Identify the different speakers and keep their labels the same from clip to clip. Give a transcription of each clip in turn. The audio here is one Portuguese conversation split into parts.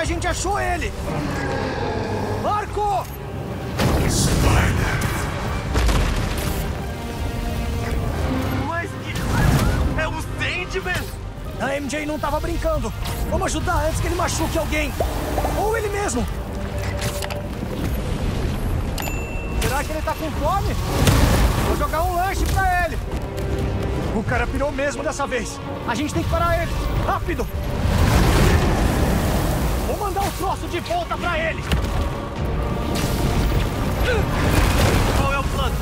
Speaker 1: a gente achou ele! Marco!
Speaker 2: Spider!
Speaker 3: Mas que... É o Sandman!
Speaker 1: A MJ não tava brincando. Vamos ajudar antes que ele machuque alguém. Ou ele mesmo. Será que ele tá com fome? Vou jogar um lanche pra ele. O cara pirou mesmo dessa vez. A gente tem que parar ele. Rápido! Mandar o troço de volta pra ele.
Speaker 3: Qual é o plano?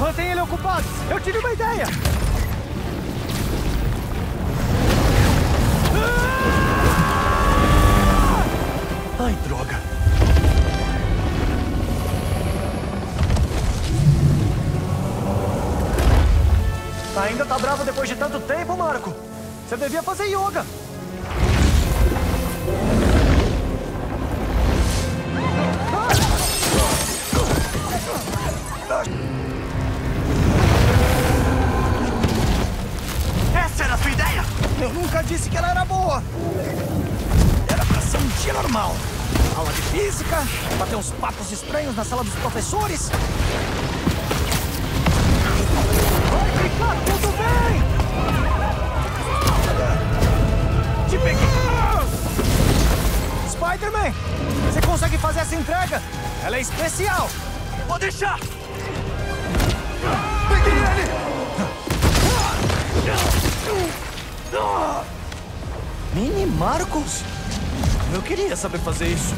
Speaker 1: Mantém ele ocupado. Eu tive uma ideia.
Speaker 3: Ai, droga.
Speaker 1: Ainda tá bravo depois de tanto tempo, Marco? Você devia fazer yoga. Aula de física, bater uns papos estranhos na sala dos professores. Vai ficar tudo bem! Te peguei! Spider-Man! Você consegue fazer essa entrega? Ela é especial!
Speaker 3: Vou deixar!
Speaker 1: Peguei ele! Mini Marcos? Eu queria saber fazer isso.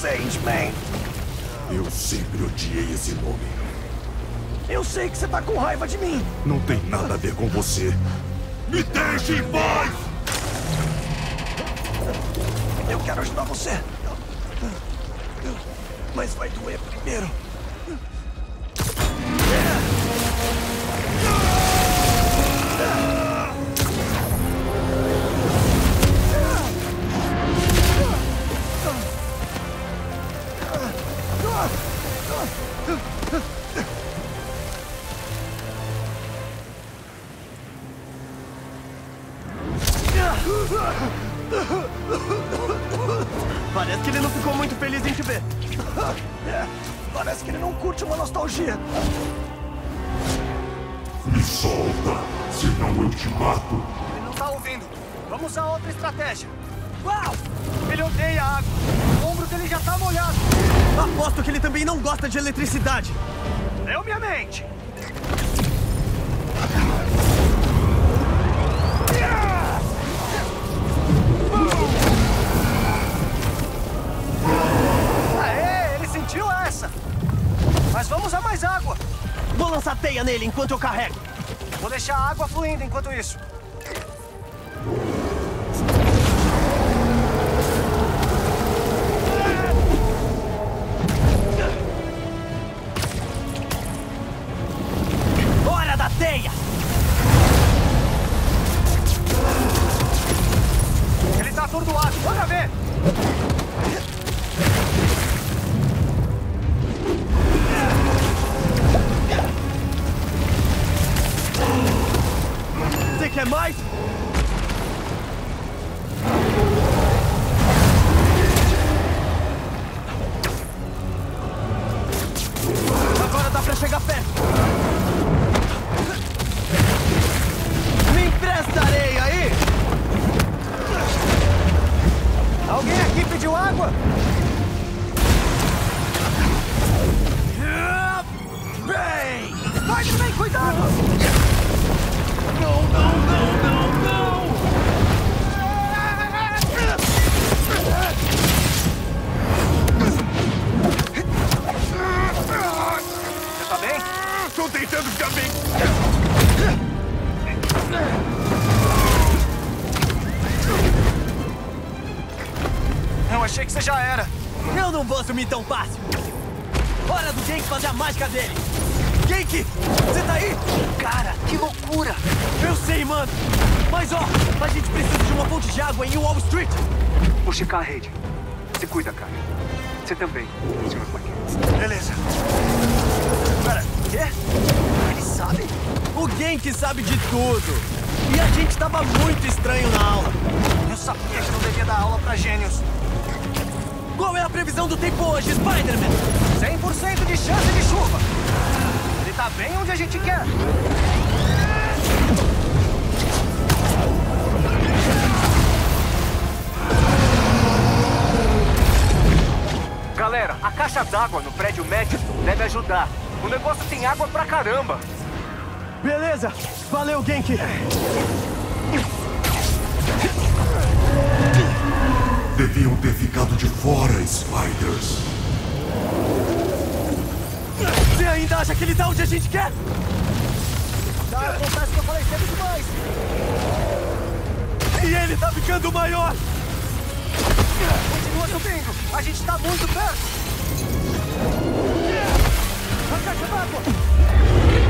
Speaker 1: Sandman!
Speaker 2: Eu sempre odiei esse nome.
Speaker 1: Eu sei que você tá com raiva de mim.
Speaker 2: Não tem nada a ver com você. Me deixe em paz!
Speaker 1: Eu quero ajudar você. Mas vai doer primeiro.
Speaker 3: Parece que ele não ficou muito feliz em te ver.
Speaker 1: É, parece que ele não curte uma nostalgia.
Speaker 2: Me solta, senão eu te mato.
Speaker 1: Ele não tá ouvindo. Vamos usar outra estratégia. Uau! Ele odeia água. O ombro dele já tá molhado.
Speaker 3: Aposto que ele também não gosta de eletricidade.
Speaker 1: Leu minha mente.
Speaker 3: Lançar teia nele enquanto eu carrego.
Speaker 1: Vou deixar a água fluindo enquanto isso.
Speaker 3: Hora da teia!
Speaker 1: Ele tá atordoado. Manda ver. Pediu água? Bem! Vai, bem, cuidado!
Speaker 3: Não, não, não, não, não!
Speaker 1: Você tá bem?
Speaker 2: Tô tentando ficar bem.
Speaker 1: Eu achei que você já era.
Speaker 3: Eu não vou sumir tão fácil! Hora do Jake fazer a mágica dele! Genki! Você tá aí?
Speaker 4: Cara, que loucura!
Speaker 3: Eu sei, mano! Mas ó, a gente precisa de uma fonte de água em Wall Street!
Speaker 4: Vou checar a rede. Se cuida, cara. Você também, Sr. McKay.
Speaker 1: Beleza. Pera, quê? Ele sabe?
Speaker 3: O Genki sabe de tudo! E a gente tava muito estranho na aula.
Speaker 1: Eu sabia que não devia dar aula pra gênios.
Speaker 3: Qual é a previsão do tempo hoje, Spider-Man?
Speaker 1: 100% de chance de chuva. Ele tá bem onde a gente quer.
Speaker 4: Galera, a caixa d'água no prédio médico deve ajudar. O negócio tem água pra caramba.
Speaker 3: Beleza! Valeu, Genki!
Speaker 2: Deviam ter ficado de fora, Spiders.
Speaker 3: Você ainda acha que ele tá onde a gente quer?
Speaker 1: Tá, confesso que eu falei demais.
Speaker 3: E ele tá ficando maior!
Speaker 1: Continua subindo. A gente tá muito perto. A caixa d'água.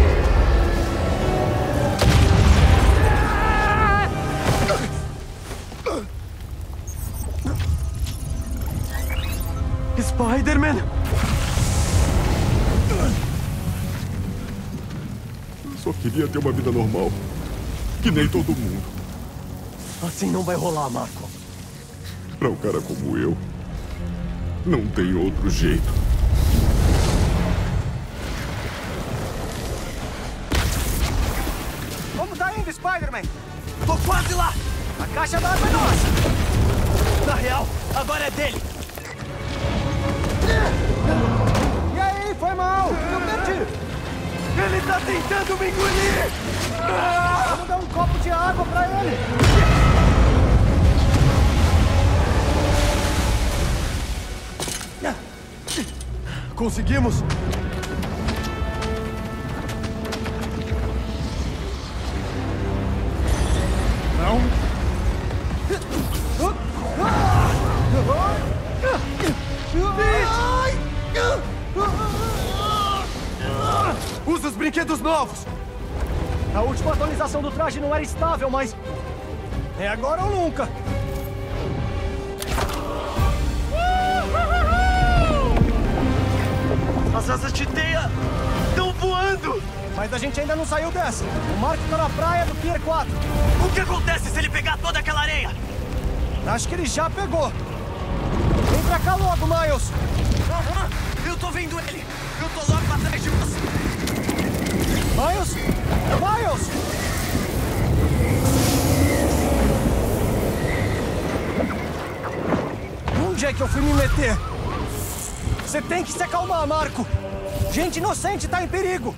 Speaker 3: Spider-Man!
Speaker 2: Só queria ter uma vida normal. Que nem todo mundo.
Speaker 3: Assim não vai rolar, Marco.
Speaker 2: Pra um cara como eu, não tem outro jeito.
Speaker 1: Como tá indo, Spider-Man?
Speaker 3: Tô quase lá!
Speaker 1: A caixa d'água é nossa.
Speaker 3: Na real, agora é dele!
Speaker 1: E aí, foi mal. Eu perdi.
Speaker 3: Ele tá tentando me engolir!
Speaker 1: Vamos dar um copo de água pra ele.
Speaker 3: Conseguimos? Usa os brinquedos novos!
Speaker 1: A última atualização do traje não era estável, mas... É agora ou nunca.
Speaker 3: As asas de teia estão voando!
Speaker 1: Mas a gente ainda não saiu dessa. O Marco tá na praia do Pier 4.
Speaker 3: O que acontece se ele pegar toda aquela areia?
Speaker 1: Acho que ele já pegou. Vem pra cá logo, Miles.
Speaker 3: Aham, eu tô vendo ele! Eu tô logo atrás de você!
Speaker 1: Miles? Miles! Onde é que eu fui me meter? Você tem que se acalmar, Marco. Gente inocente tá em perigo.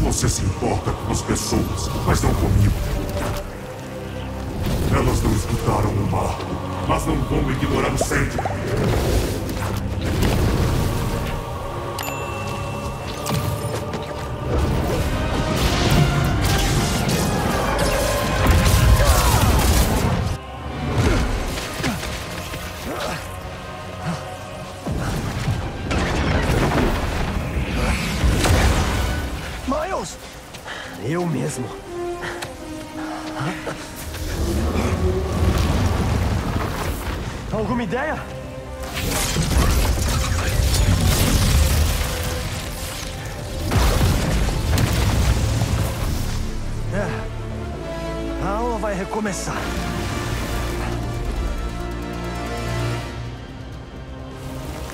Speaker 2: Você se importa com as pessoas, mas não comigo. Elas não escutaram o Marco, mas não vão ignorar o Sandy.
Speaker 1: É. A aula vai recomeçar.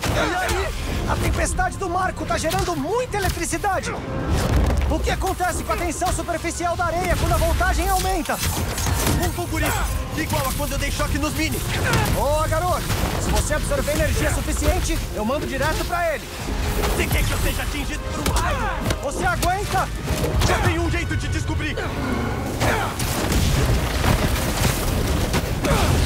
Speaker 1: E aí? A tempestade do Marco tá gerando muita eletricidade. O que acontece com a tensão superficial da areia quando a voltagem aumenta?
Speaker 3: Um fulgurista! Igual a quando eu dei choque nos mini!
Speaker 1: Boa, garoto! Se você absorver energia suficiente, eu mando direto pra ele.
Speaker 3: Você quer que eu seja atingido por um raio?
Speaker 1: Você aguenta?
Speaker 3: Já tem um jeito de descobrir! agora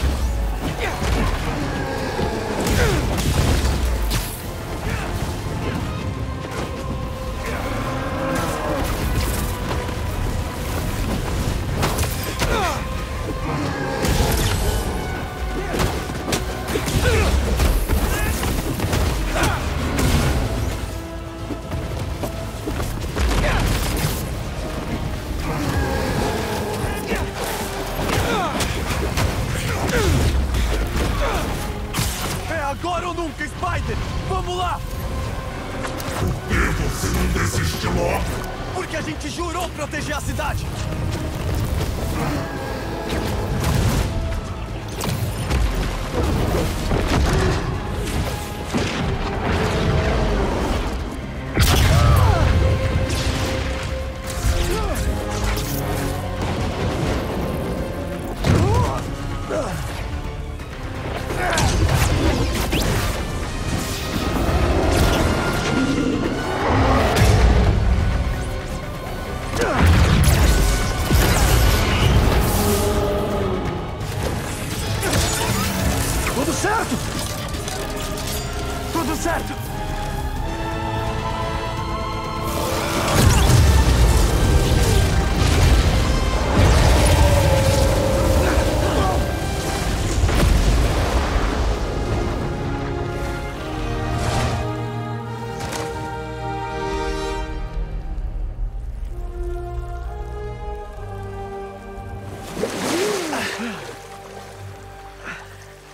Speaker 1: Tudo certo!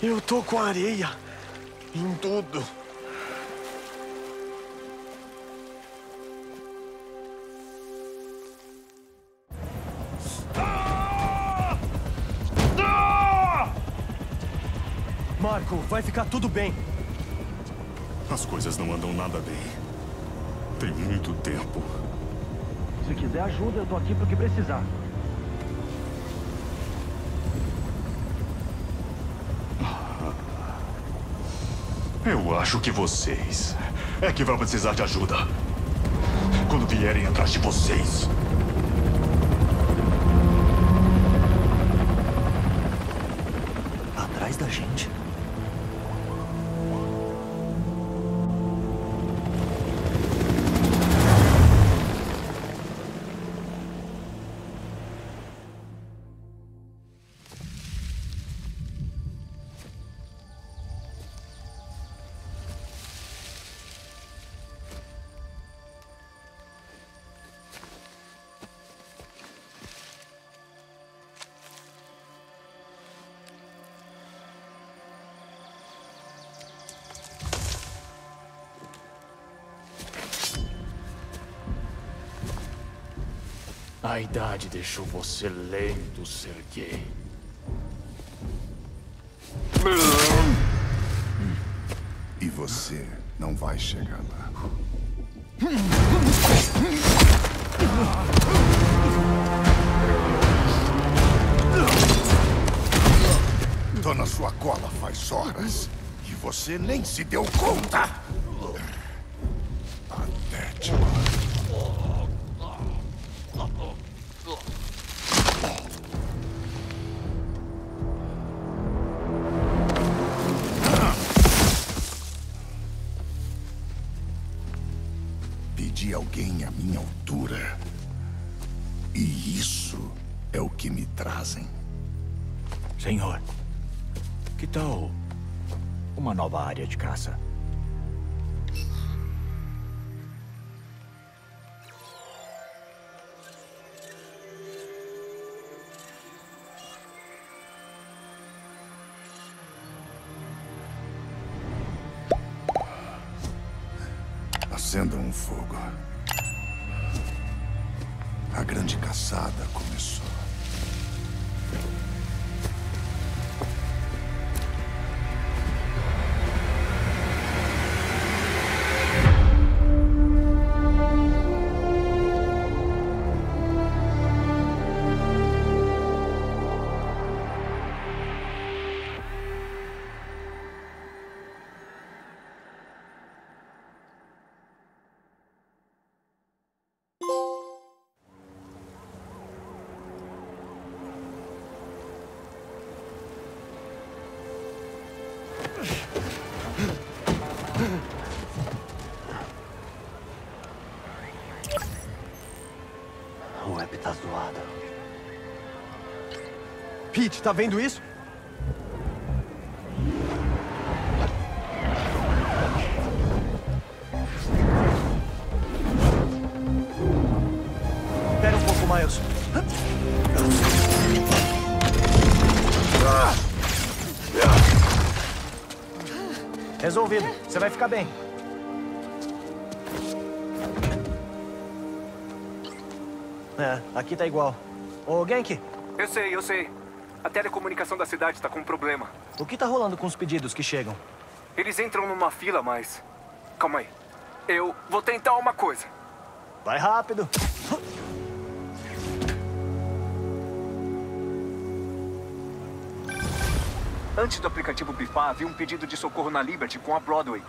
Speaker 3: Eu tô com areia em tudo. Marco, vai ficar tudo bem.
Speaker 2: As coisas não andam nada bem. Tem muito tempo.
Speaker 1: Se quiser ajuda, eu tô aqui pro que precisar.
Speaker 2: Eu acho que vocês é que vão precisar de ajuda. Quando vierem atrás de vocês.
Speaker 3: Atrás da gente?
Speaker 5: A idade deixou você lento, Sergei.
Speaker 6: E você não vai chegar lá. Tô na sua cola faz horas. E você nem se deu conta. Patético. Alguém à minha altura. E isso é o que me trazem.
Speaker 5: Senhor, que tal uma nova área de caça?
Speaker 6: Acendam um fogo. Grande caçada começou.
Speaker 1: Pete, tá vendo isso? Espera um pouco, Miles. Resolvido. Você vai ficar bem. É, aqui tá igual. Ô, Genki,
Speaker 4: Eu sei, eu sei. A telecomunicação da cidade tá com um problema.
Speaker 1: o que tá rolando com os pedidos que chegam?
Speaker 4: Eles entram numa fila, mas. Calma aí. Eu vou tentar uma coisa.
Speaker 1: Vai rápido.
Speaker 4: Antes do aplicativo bifar, havia um pedido de socorro na Liberty com a Broadway.